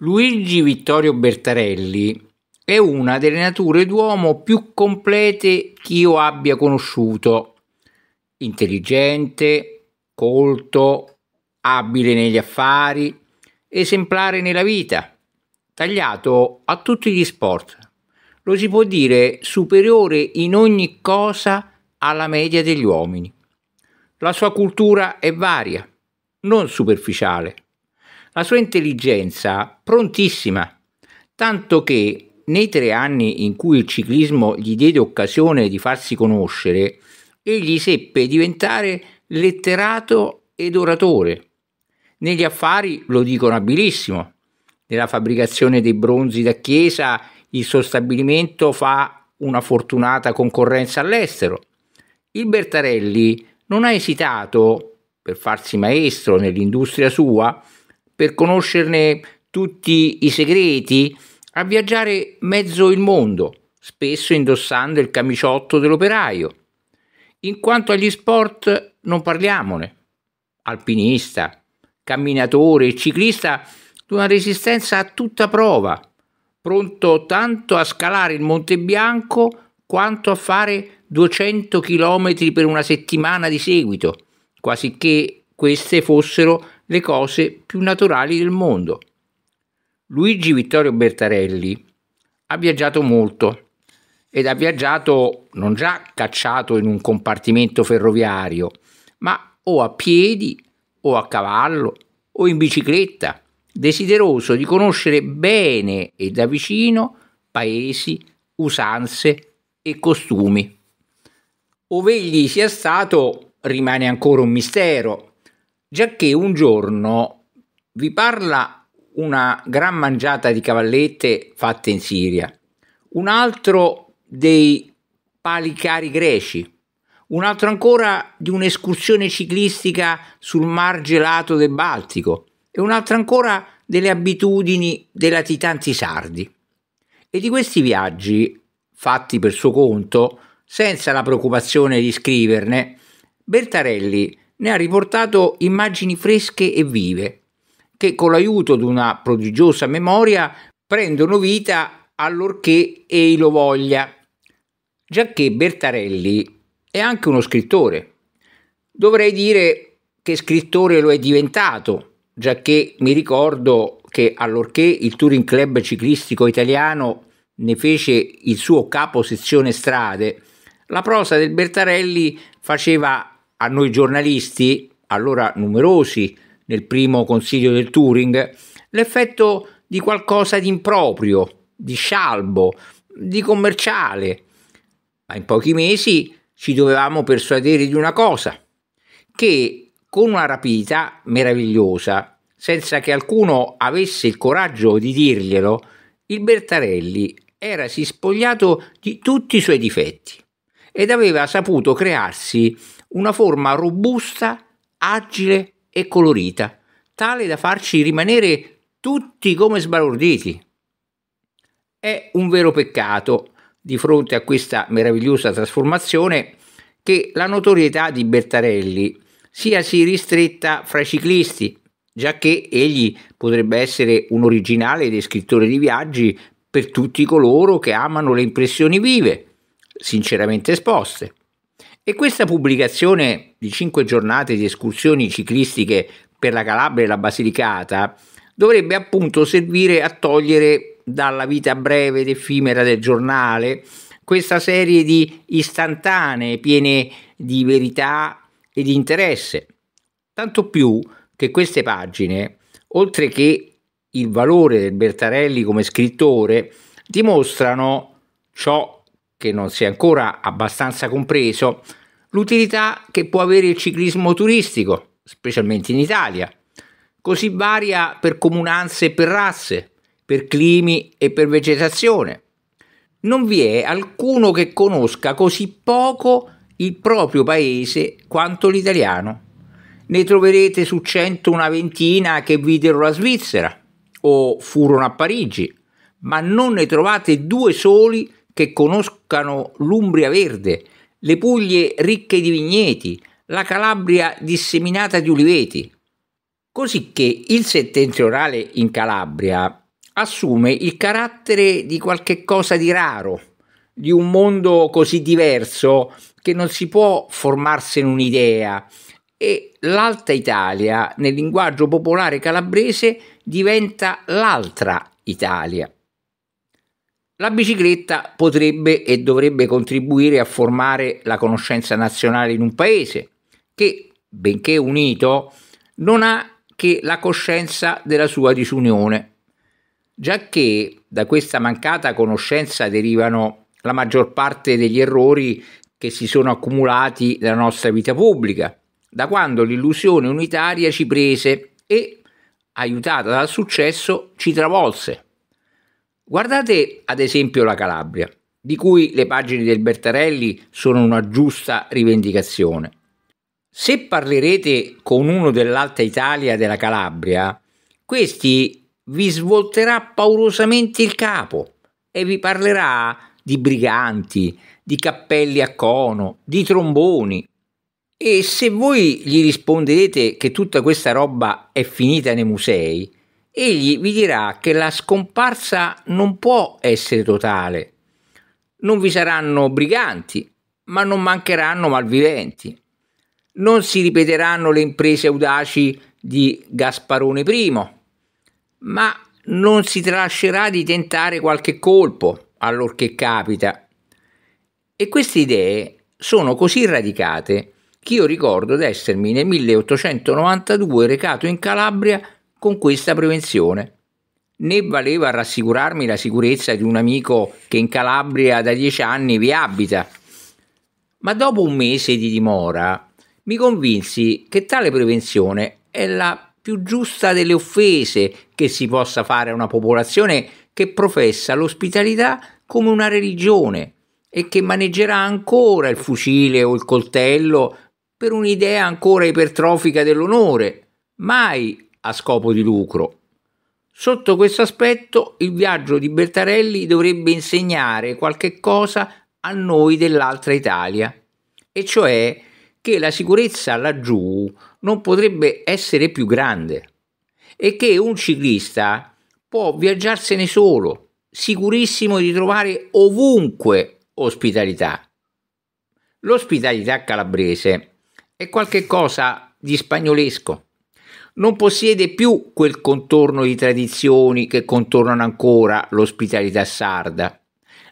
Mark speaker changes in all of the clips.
Speaker 1: Luigi Vittorio Bertarelli è una delle nature d'uomo più complete che io abbia conosciuto. Intelligente, colto, abile negli affari, esemplare nella vita, tagliato a tutti gli sport. Lo si può dire superiore in ogni cosa alla media degli uomini. La sua cultura è varia, non superficiale la sua intelligenza prontissima, tanto che nei tre anni in cui il ciclismo gli diede occasione di farsi conoscere, egli seppe diventare letterato ed oratore. Negli affari lo dicono abilissimo. Nella fabbricazione dei bronzi da chiesa il suo stabilimento fa una fortunata concorrenza all'estero. Il Bertarelli non ha esitato, per farsi maestro nell'industria sua, per conoscerne tutti i segreti, a viaggiare mezzo il mondo, spesso indossando il camiciotto dell'operaio. In quanto agli sport non parliamone. Alpinista, camminatore e ciclista di una resistenza a tutta prova, pronto tanto a scalare il Monte Bianco quanto a fare 200 km per una settimana di seguito, quasi che queste fossero le cose più naturali del mondo. Luigi Vittorio Bertarelli ha viaggiato molto ed ha viaggiato non già cacciato in un compartimento ferroviario, ma o a piedi o a cavallo o in bicicletta, desideroso di conoscere bene e da vicino paesi, usanze e costumi. Ove egli sia stato rimane ancora un mistero, giacché un giorno vi parla una gran mangiata di cavallette fatte in Siria, un altro dei palicari greci, un altro ancora di un'escursione ciclistica sul mar gelato del Baltico e un altro ancora delle abitudini dei latitanti sardi. E di questi viaggi, fatti per suo conto, senza la preoccupazione di scriverne, Bertarelli ne ha riportato immagini fresche e vive, che con l'aiuto di una prodigiosa memoria prendono vita allorché ei lo voglia. Giacché Bertarelli è anche uno scrittore. Dovrei dire che scrittore lo è diventato, giacché mi ricordo che allorché il Touring Club ciclistico italiano ne fece il suo capo sezione strade, la prosa del Bertarelli faceva a noi giornalisti, allora numerosi nel primo consiglio del Turing, l'effetto di qualcosa di improprio, di scialbo, di commerciale. Ma in pochi mesi ci dovevamo persuadere di una cosa, che con una rapidità meravigliosa, senza che alcuno avesse il coraggio di dirglielo, il Bertarelli erasi spogliato di tutti i suoi difetti ed aveva saputo crearsi una forma robusta, agile e colorita, tale da farci rimanere tutti come sbalorditi. È un vero peccato, di fronte a questa meravigliosa trasformazione, che la notorietà di Bertarelli sia sì ristretta fra i ciclisti, giacché egli potrebbe essere un originale descrittore di viaggi per tutti coloro che amano le impressioni vive, sinceramente esposte. E questa pubblicazione di cinque giornate di escursioni ciclistiche per la Calabria e la Basilicata dovrebbe appunto servire a togliere dalla vita breve ed effimera del giornale questa serie di istantanee piene di verità e di interesse. Tanto più che queste pagine, oltre che il valore del Bertarelli come scrittore, dimostrano ciò che non si è ancora abbastanza compreso, l'utilità che può avere il ciclismo turistico, specialmente in Italia. Così varia per comunanze e per razze, per climi e per vegetazione. Non vi è alcuno che conosca così poco il proprio paese quanto l'italiano. Ne troverete su cento una ventina che videro la Svizzera o furono a Parigi, ma non ne trovate due soli che conoscano l'Umbria verde, le Puglie ricche di vigneti, la Calabria disseminata di uliveti. Così che il settentrionale in Calabria assume il carattere di qualche cosa di raro, di un mondo così diverso che non si può formarsene un'idea e l'Alta Italia, nel linguaggio popolare calabrese, diventa l'altra Italia. La bicicletta potrebbe e dovrebbe contribuire a formare la conoscenza nazionale in un paese che, benché unito, non ha che la coscienza della sua disunione, giacché da questa mancata conoscenza derivano la maggior parte degli errori che si sono accumulati nella nostra vita pubblica, da quando l'illusione unitaria ci prese e, aiutata dal successo, ci travolse. Guardate ad esempio la Calabria, di cui le pagine del Bertarelli sono una giusta rivendicazione. Se parlerete con uno dell'Alta Italia della Calabria, questi vi svolterà paurosamente il capo e vi parlerà di briganti, di cappelli a cono, di tromboni. E se voi gli risponderete che tutta questa roba è finita nei musei, egli vi dirà che la scomparsa non può essere totale. Non vi saranno briganti, ma non mancheranno malviventi. Non si ripeteranno le imprese audaci di Gasparone I, ma non si tralascerà di tentare qualche colpo allorché capita. E queste idee sono così radicate che io ricordo d'essermi nel 1892 recato in Calabria con questa prevenzione. Né valeva rassicurarmi la sicurezza di un amico che in Calabria da dieci anni vi abita. Ma dopo un mese di dimora mi convinsi che tale prevenzione è la più giusta delle offese che si possa fare a una popolazione che professa l'ospitalità come una religione e che maneggerà ancora il fucile o il coltello per un'idea ancora ipertrofica dell'onore, mai a scopo di lucro. Sotto questo aspetto il viaggio di Bertarelli dovrebbe insegnare qualche cosa a noi dell'altra Italia, e cioè che la sicurezza laggiù non potrebbe essere più grande e che un ciclista può viaggiarsene solo, sicurissimo di trovare ovunque ospitalità. L'ospitalità calabrese è qualcosa di spagnolesco non possiede più quel contorno di tradizioni che contornano ancora l'ospitalità sarda.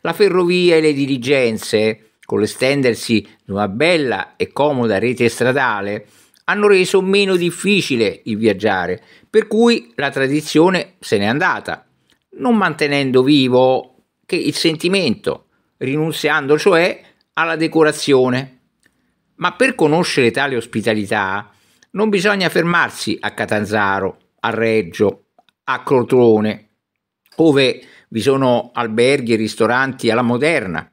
Speaker 1: La ferrovia e le diligenze, con l'estendersi di una bella e comoda rete stradale, hanno reso meno difficile il viaggiare, per cui la tradizione se n'è andata, non mantenendo vivo che il sentimento, rinunziando cioè alla decorazione. Ma per conoscere tale ospitalità non bisogna fermarsi a Catanzaro, a Reggio, a Crotone, dove vi sono alberghi e ristoranti alla moderna.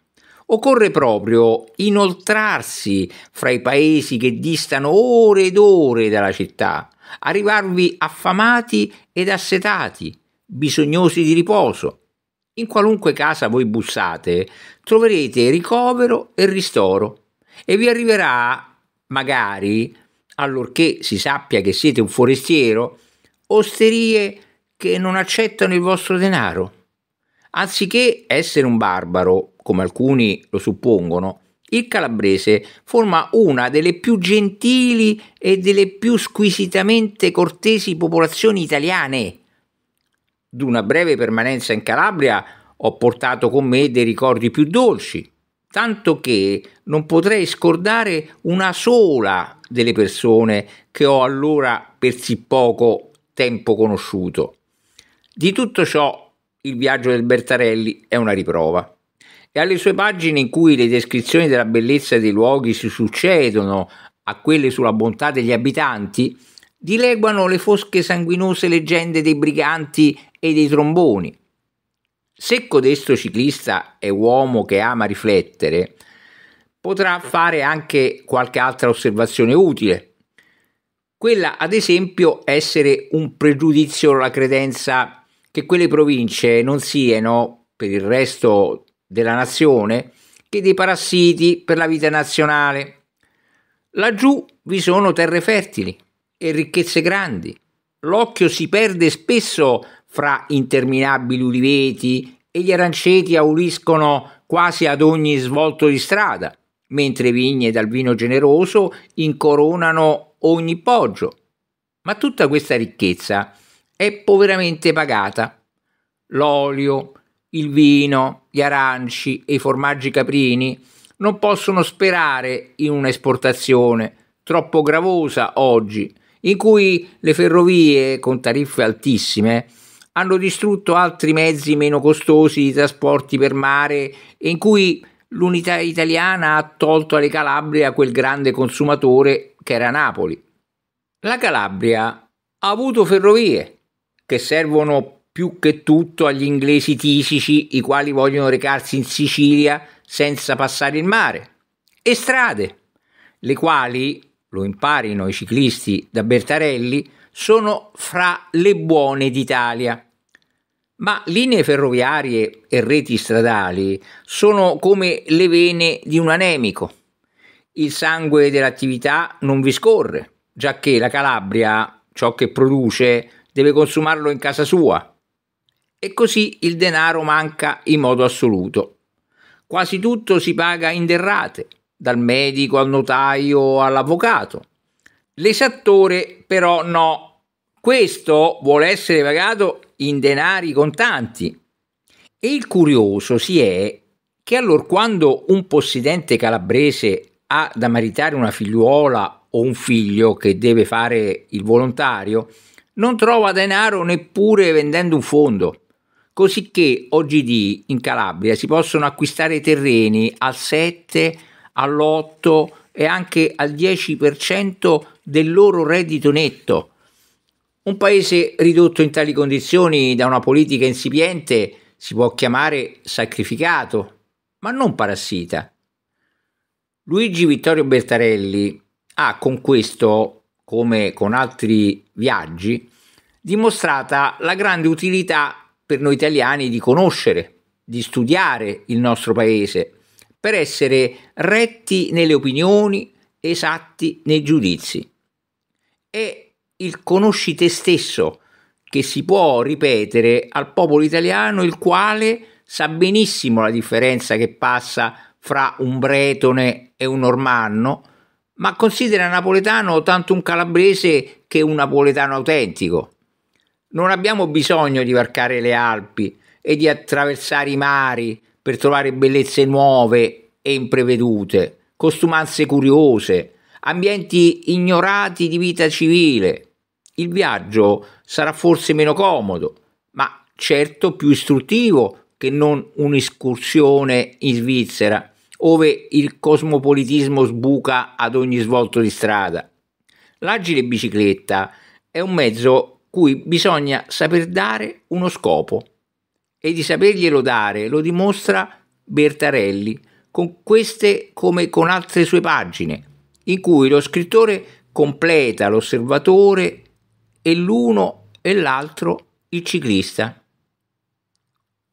Speaker 1: Occorre proprio inoltrarsi fra i paesi che distano ore ed ore dalla città, arrivarvi affamati ed assetati, bisognosi di riposo. In qualunque casa voi bussate, troverete ricovero e ristoro e vi arriverà, magari, allorché si sappia che siete un forestiero, osterie che non accettano il vostro denaro. Anziché essere un barbaro, come alcuni lo suppongono, il calabrese forma una delle più gentili e delle più squisitamente cortesi popolazioni italiane. D'una breve permanenza in Calabria ho portato con me dei ricordi più dolci, tanto che non potrei scordare una sola delle persone che ho allora per sì poco tempo conosciuto. Di tutto ciò il viaggio del Bertarelli è una riprova. E alle sue pagine in cui le descrizioni della bellezza dei luoghi si succedono a quelle sulla bontà degli abitanti, dileguano le fosche sanguinose leggende dei briganti e dei tromboni, se codesto ciclista è uomo che ama riflettere, potrà fare anche qualche altra osservazione utile. Quella, ad esempio, essere un pregiudizio alla credenza che quelle province non siano, per il resto della nazione, che dei parassiti per la vita nazionale. Laggiù vi sono terre fertili e ricchezze grandi. L'occhio si perde spesso fra interminabili uliveti e gli aranceti auliscono quasi ad ogni svolto di strada, mentre vigne dal vino generoso incoronano ogni poggio. Ma tutta questa ricchezza è poveramente pagata. L'olio, il vino, gli aranci e i formaggi caprini non possono sperare in un'esportazione troppo gravosa oggi, in cui le ferrovie con tariffe altissime hanno distrutto altri mezzi meno costosi di trasporti per mare in cui l'unità italiana ha tolto alle Calabria quel grande consumatore che era Napoli. La Calabria ha avuto ferrovie che servono più che tutto agli inglesi tisici i quali vogliono recarsi in Sicilia senza passare il mare e strade, le quali, lo imparino i ciclisti da Bertarelli, sono fra le buone d'Italia. Ma linee ferroviarie e reti stradali sono come le vene di un anemico. Il sangue dell'attività non vi scorre, giacché la Calabria, ciò che produce, deve consumarlo in casa sua. E così il denaro manca in modo assoluto. Quasi tutto si paga in derrate, dal medico al notaio all'avvocato. L'esattore però no, questo vuole essere pagato in denari contanti. E il curioso si è che allora quando un possidente calabrese ha da maritare una figliuola o un figlio che deve fare il volontario, non trova denaro neppure vendendo un fondo. Cosicché oggi in Calabria si possono acquistare terreni al 7, all'8 e anche al 10% del loro reddito netto un paese ridotto in tali condizioni da una politica insipiente si può chiamare sacrificato, ma non parassita. Luigi Vittorio Bertarelli ha con questo, come con altri viaggi, dimostrata la grande utilità per noi italiani di conoscere, di studiare il nostro paese, per essere retti nelle opinioni, esatti nei giudizi. E il conosci te stesso che si può ripetere al popolo italiano il quale sa benissimo la differenza che passa fra un bretone e un normanno, ma considera napoletano tanto un calabrese che un napoletano autentico. Non abbiamo bisogno di varcare le Alpi e di attraversare i mari per trovare bellezze nuove e imprevedute, costumanze curiose, ambienti ignorati di vita civile. Il viaggio sarà forse meno comodo, ma certo più istruttivo che non un'escursione in Svizzera, ove il cosmopolitismo sbuca ad ogni svolto di strada. L'agile bicicletta è un mezzo cui bisogna saper dare uno scopo e di saperglielo dare lo dimostra Bertarelli con queste come con altre sue pagine in cui lo scrittore completa l'osservatore e l'uno e l'altro il ciclista.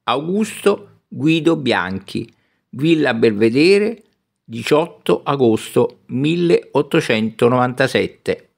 Speaker 1: Augusto Guido Bianchi, Villa Belvedere, 18 agosto 1897